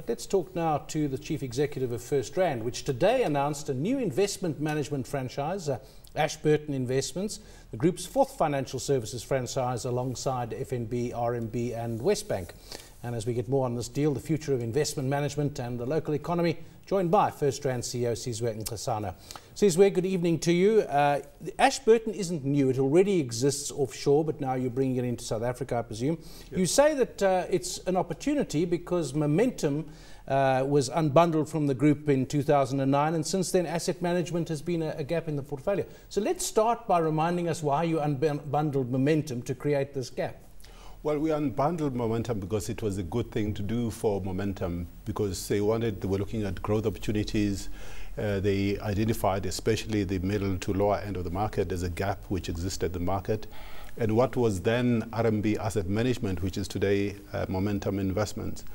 But let's talk now to the chief executive of First FirstRand, which today announced a new investment management franchise, uh, Ashburton Investments, the group's fourth financial services franchise alongside FNB, RMB, and WesBank. And as we get more on this deal, the future of investment management and the local economy, joined by First FirstRand CEO Sizwe Nxasana. Sizwe, good evening to you. Uh, Ashburton isn't new. It already exists offshore, but now you're bringing it into South Africa, I presume. Yep. You say that uh, it's an opportunity because momentum uh, was unbundled from the group in 2009, and since then, asset management has been a, a, gap in the portfolio. So let's start by reminding us why you unbundled momentum to create this gap. Well, we unbundled Momentum because it was a good thing to do for Momentum because they wanted, they were looking at growth opportunities. Uh, they identified especially the middle to lower end of the market as a gap which existed in the market. And what was then RMB Asset Management, which is today uh, Momentum Investments,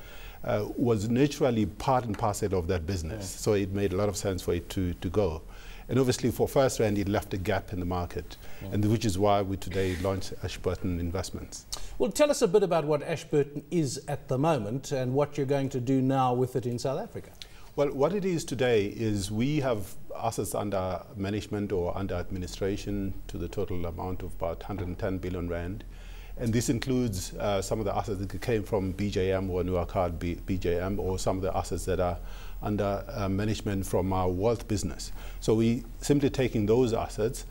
uh, was naturally part and parcel of that business. Yeah. So it made a lot of sense for it to, to go. And obviously for FirstRand, it left a gap in the market, yeah. and which is why we today launched Ashburton Investments. Well, tell us a bit about what Ashburton is at the moment and what you're going to do now with it in South Africa. Well, what it is today is we have assets under management or under administration to the total amount of about 110 billion rand. And this includes uh, some of the assets that came from BJM or Nuacard B BJM or some of the assets that are under uh, management from our wealth business. So we simply taking those assets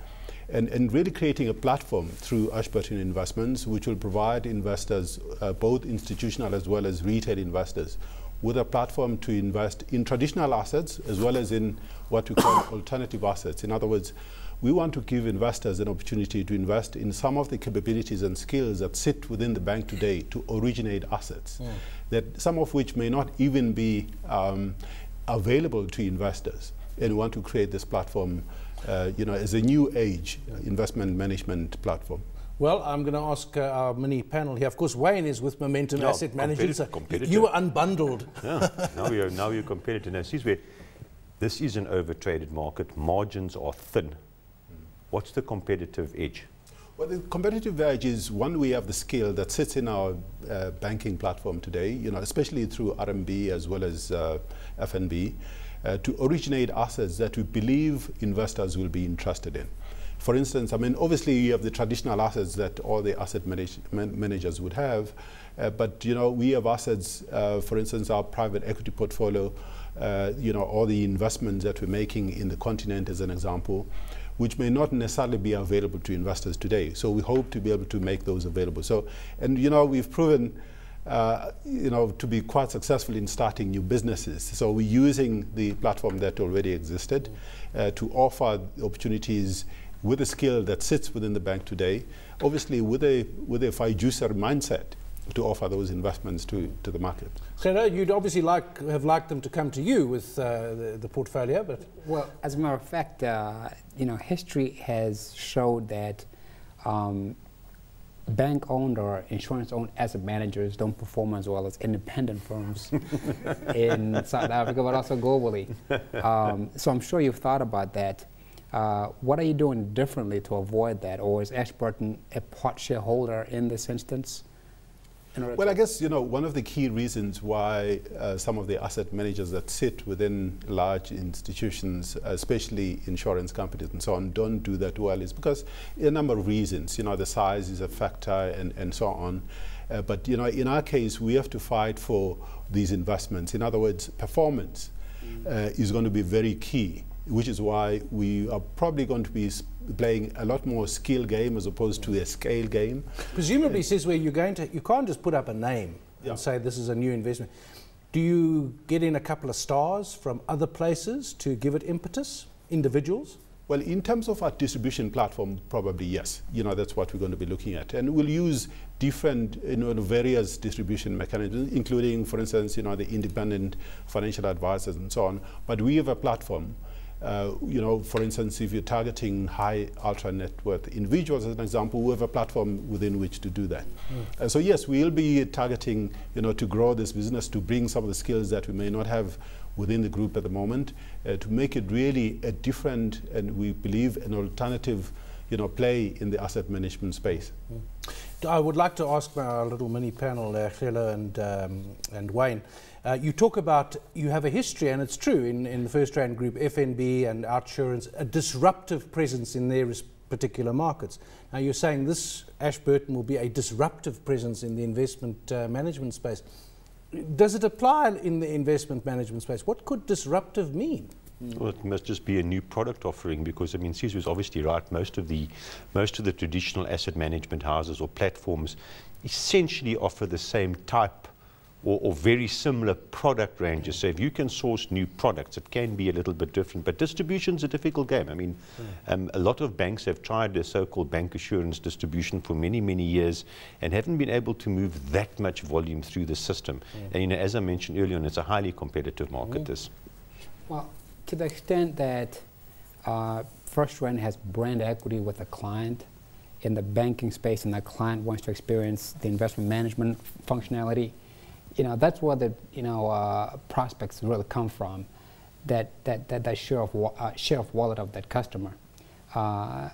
and, and really creating a platform through Ashburton Investments, which will provide investors, uh, both institutional as well as retail investors, with a platform to invest in traditional assets as well as in what we call alternative assets. In other words, we want to give investors an opportunity to invest in some of the capabilities and skills that sit within the bank today to originate assets, mm. that some of which may not even be um, available to investors. And we want to create this platform, uh, you know, as a new age investment management platform. Well, I'm going to ask uh, our mini panel here. Of course, Wayne is with Momentum no, Asset Managers. You were unbundled. yeah, now you're now you're competitive. Now, this is an overtraded market. Margins are thin. What's the competitive edge? Well, the competitive edge is one, we have the skill that sits in our uh, banking platform today, you know, especially through RMB as well as uh, FNB, uh, to originate assets that we believe investors will be interested in. For instance, I mean, obviously you have the traditional assets that all the asset manage man managers would have, uh, but, you know, we have assets, uh, for instance, our private equity portfolio, uh, you know, all the investments that we're making in the continent as an example which may not necessarily be available to investors today. So we hope to be able to make those available. So, and you know, we've proven, uh, you know, to be quite successful in starting new businesses. So we're using the platform that already existed uh, to offer opportunities with a skill that sits within the bank today, obviously with a, with a fiduciary mindset to offer those investments to, to the market. Gerard, you'd obviously like, have liked them to come to you with uh, the, the, portfolio, but... Well, as a matter of fact, uh, you know, history has showed that um, bank-owned or insurance-owned asset managers don't perform as well as independent firms in South Africa, but also globally. Um, so I'm sure you've thought about that. Uh, what are you doing differently to avoid that, or is Ashburton a part shareholder in this instance? Well, I guess, you know, one of the key reasons why uh, some of the asset managers that sit within large institutions, especially insurance companies and so on, don't do that well is because a number of reasons. You know, the size is a factor and, and so on. Uh, but, you know, in our case, we have to fight for these investments. In other words, performance mm. uh, is going to be very key which is why we are probably going to be playing a lot more skill game as opposed to a scale game. Presumably, Sizwe you're going to, you can't just put up a name yeah. and say this is a new investment. Do you get in a couple of stars from other places to give it impetus, individuals? Well, in terms of our distribution platform, probably yes. You know, that's what we're going to be looking at. And we'll use different, you know, various distribution mechanisms, including, for instance, you know, the independent financial advisors and so on. But we have a platform uh, you know, for instance, if you're targeting high ultra net worth individuals, as an example, we have a platform within which to do that. Mm. Uh, so yes, we'll be targeting, you know, to grow this business, to bring some of the skills that we may not have within the group at the moment, uh, to make it really a different and we believe an alternative, you know, play in the asset management space. Mm. I would like to ask our little mini panel, uh, and, um, and Wayne. Uh, you talk about you have a history, and it's true in, in the FirstRand Group, FNB and OUTsurance, a disruptive presence in their particular markets. Now, you're saying this Ashburton will be a disruptive presence in the investment uh, management space. Does it apply in the investment management space? What could disruptive mean? Mm. Well, it must just be a new product offering because I mean, Sizwe is obviously right. Most of the most of the traditional asset management houses or platforms essentially offer the same type or, or, very similar product ranges. So if you can source new products, it can be a little bit different. But distribution is a difficult game. I mean, mm. um, a lot of banks have tried the so-called bancassurance distribution for many, many years and haven't been able to move that much volume through the system. Mm. And you know, as I mentioned earlier on, it's a highly competitive market. This. Well, to the extent that uh, FirstRand has brand equity with a client in the banking space and the client wants to experience the investment management functionality, you know, that's where the you know uh, prospects really come from. That that that, that share of uh, share of wallet of that customer, uh,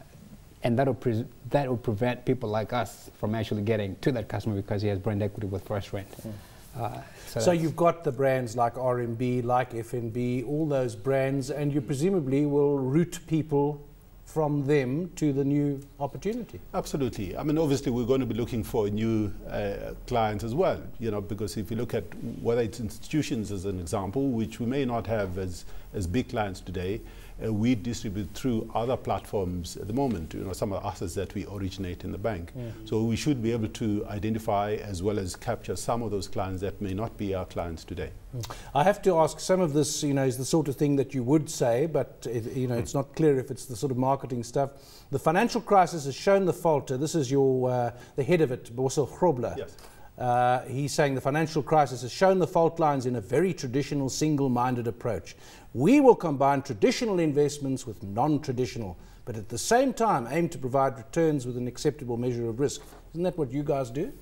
and that will that will prevent people like us from actually getting to that customer because he has brand equity with FirstRand. Mm. Uh, so, so you've got the brands like RMB, like FNB, all those brands, and you presumably will route people from them to the new opportunity. Absolutely. I mean, obviously, we're going to be looking for new uh, clients as well, you know, because if you look at whether it's institutions as an example, which we may not have as, as big clients today, uh, we distribute through other platforms at the moment, you know, some of the assets that we originate in the bank. Mm -hmm. So we should be able to identify as well as capture some of those clients that may not be our clients today. Mm. I have to ask, some of this, you know, is the sort of thing that you would say, but, it, you know, mm. it's not clear if it's the sort of marketing stuff. The financial crisis has shown the falter. This is your, uh, the head of it, Bosso Grobler. Yes. Uh, he's saying the financial crisis has shown the fault lines in a very traditional single minded approach. We will combine traditional investments with non traditional, but at the same time aim to provide returns with an acceptable measure of risk. Isn't that what you guys do?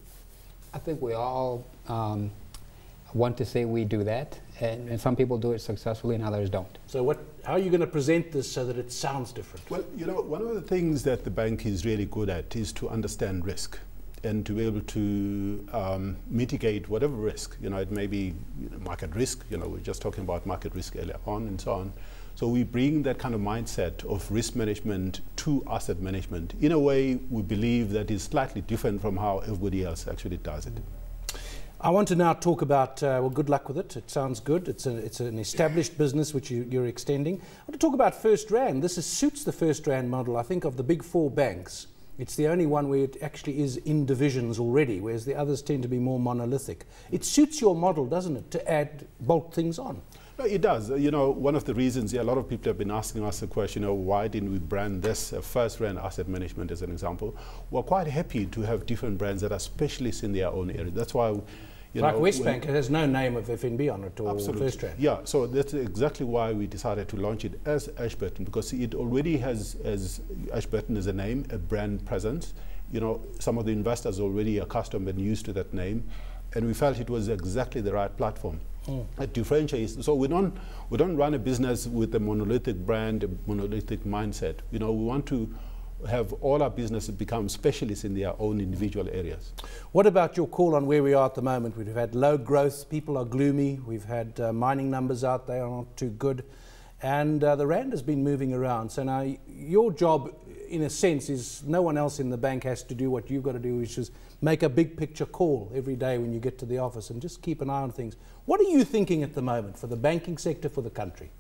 I think we all um, want to say we do that, and, and, some people do it successfully and others don't. So, what, how are you going to present this so that it sounds different? Well, you know, one of the things that the bank is really good at is to understand risk and to be able to um, mitigate whatever risk, you know, it may be market risk, you know, we're just talking about market risk earlier on and so on. So we bring that kind of mindset of risk management to asset management in a way we believe that is slightly different from how everybody else actually does it. I want to now talk about, uh, well, good luck with it. It sounds good. It's, a, it's an established business which you, are extending. I want to talk about FirstRand. This is, suits the FirstRand model, I think, of the big four banks. It's the only one where it actually is in divisions already, whereas the others tend to be more monolithic. It suits your model, doesn't it, to add, bolt things on? No, it does. Uh, you know, one of the reasons, yeah, a lot of people have been asking us the question, you know, why didn't we brand this uh, FirstRand asset management as an example? We're quite happy to have different brands that are specialists in their own area. That's why you like know, WesBank, it has no name of FNB on it or absolutely. FirstRand. Yeah, so that's exactly why we decided to launch it as Ashburton because it already has as Ashburton as a name, a brand presence. You know, some of the investors already accustomed and used to that name, and we felt it was exactly the right platform. Mm. It differentiates. So we don't we don't run a business with a monolithic brand, a monolithic mindset. You know, we want to have all our businesses become specialists in their own individual areas. What about your call on where we are at the moment? We've had low growth, people are gloomy, we've had uh, mining numbers out, they are not too good, and uh, the Rand has been moving around. So now your job, in a sense, is no one else in the bank has to do what you've got to do, which is make a big picture call every day when you get to the office and just keep an eye on things. What are you thinking at the moment for the banking sector, for the country?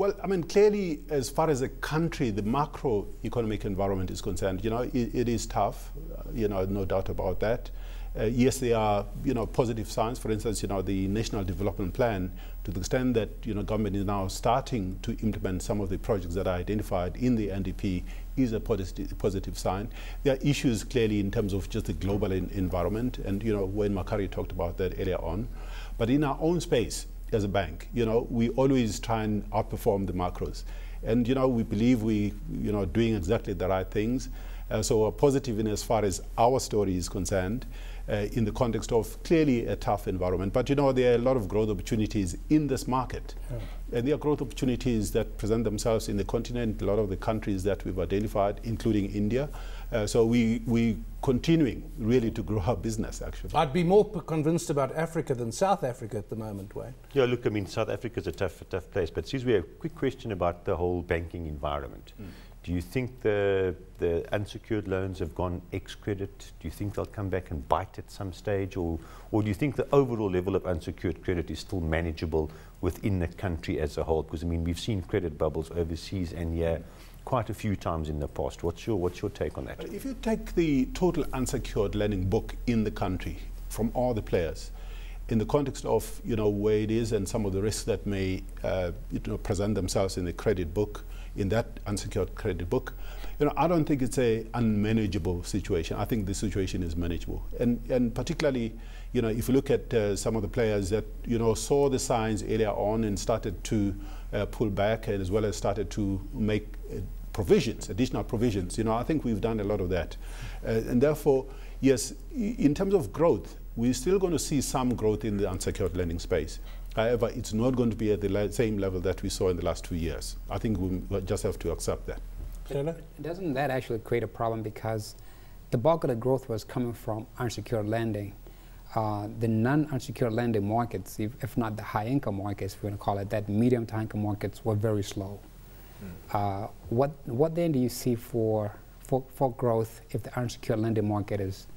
Well, I mean, clearly, as far as a country, the macroeconomic environment is concerned, you know, it, it is tough, uh, you know, no doubt about that. Uh, yes, there are, you know, positive signs. For instance, you know, the National Development Plan, to the extent that, you know, government is now starting to implement some of the projects that are identified in the NDP is a positive, positive sign. There are issues clearly in terms of just the global environment, and, you know, when Makari talked about that earlier on. But in our own space, as a bank. You know, we always try and outperform the macros. And, you know, we believe we, you know, doing exactly the right things. Uh, so we're positive in as far as our story is concerned. uh, in the context of clearly a tough environment. But you know, there are a lot of growth opportunities in this market. Yeah. And there are growth opportunities that present themselves in the continent, a lot of the countries that we've identified, including India. Uh, so we we continuing really to grow our business actually. I'd be more convinced about Africa than South Africa at the moment, Wayne. Yeah, look, I mean, South Africa is a tough, tough place. But since we have a quick question about the whole banking environment. Mm. Do you think the, the unsecured loans have gone ex credit? Do you think they'll come back and bite at some stage? Or, or do you think the overall level of unsecured credit is still manageable within the country as a whole? Because, I mean, we've seen credit bubbles overseas and here quite a few times in the past. What's your, what's your take on that? If you take the total unsecured lending book in the country from all the players, in the context of you know where it is and some of the risks that may uh, you know, present themselves in the credit book, in that unsecured credit book, you know, I don't think it's a unmanageable situation. I think the situation is manageable, and and particularly, you know, if you look at uh, some of the players that you know saw the signs earlier on and started to uh, pull back, and as well as started to make uh, provisions, additional provisions. You know, I think we've done a lot of that, uh, and therefore, yes, in terms of growth, we're still going to see some growth in the unsecured lending space. However, it's not going to be at the le same level that we saw in the last two years. I think we just have to accept that. Doesn't that actually create a problem because the bulk of the growth was coming from unsecured lending? Uh, the non-unsecured lending markets, if, if, not the high-income markets, if we want to call it that, medium to high-income markets were very slow. Mm. Uh, what what then do you see for, for for growth if the unsecured lending market is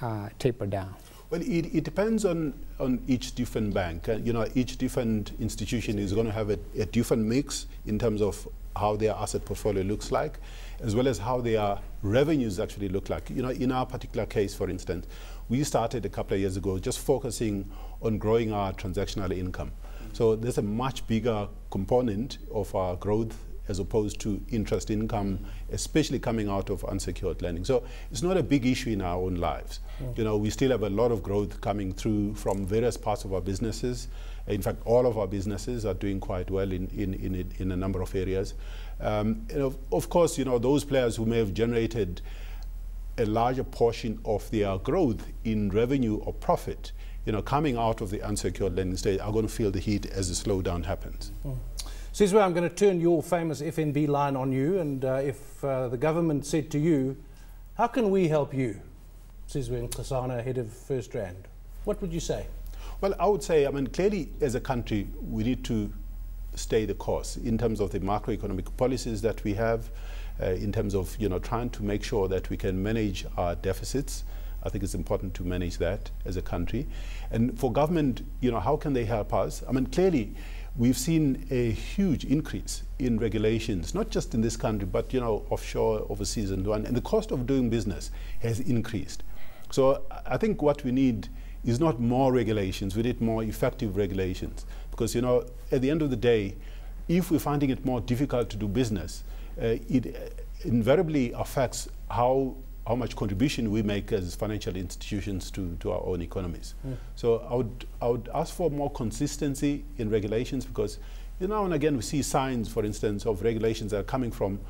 uh, tapered down? Well, it, it, depends on, on each different bank. Uh, you know, each different institution is going to have a, a, different mix in terms of how their asset portfolio looks like, as well as how their revenues actually look like. You know, in our particular case, for instance, we started a couple of years ago just focusing on growing our transactional income. So there's a much bigger component of our growth as opposed to interest income, especially coming out of unsecured lending. So it's not a big issue in our own lives. Mm. You know, we still have a lot of growth coming through from various parts of our businesses. In fact, all of our businesses are doing quite well in, in, in, in a number of areas. Um, of, of course, you know, those players who may have generated a larger portion of their growth in revenue or profit, you know, coming out of the unsecured lending stage are going to feel the heat as the slowdown happens. Mm. Sizwe, I'm going to turn your famous FNB line on you, and uh, if uh, the government said to you, how can we help you, Sizwe Nxasana, head of FirstRand, what would you say? Well, I would say, I mean, clearly as a country, we need to stay the course in terms of the macroeconomic policies that we have, uh, in terms of, you know, trying to make sure that we can manage our deficits. I think it's important to manage that as a country. And for government, you know, how can they help us? I mean, clearly, we've seen a huge increase in regulations, not just in this country, but you know, offshore, overseas, and one. And the cost of doing business has increased. So I think what we need is not more regulations. We need more effective regulations because you know, at the end of the day, if we're finding it more difficult to do business, uh, it invariably affects how how much contribution we make as financial institutions to, to our own economies. Mm. So I would, I would ask for more consistency in regulations because you know, and again we see signs, for instance, of regulations that are coming from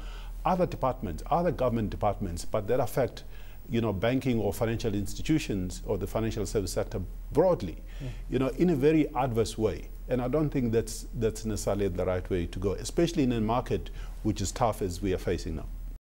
other departments, other government departments, but that affect you know, banking or financial institutions or the financial service sector broadly, mm. you know, in a very adverse way. And I don't think that's, that's necessarily the right way to go, especially in a market which is tough as we are facing now.